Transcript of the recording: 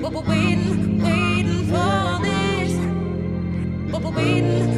waiting, waiting for this. Waiting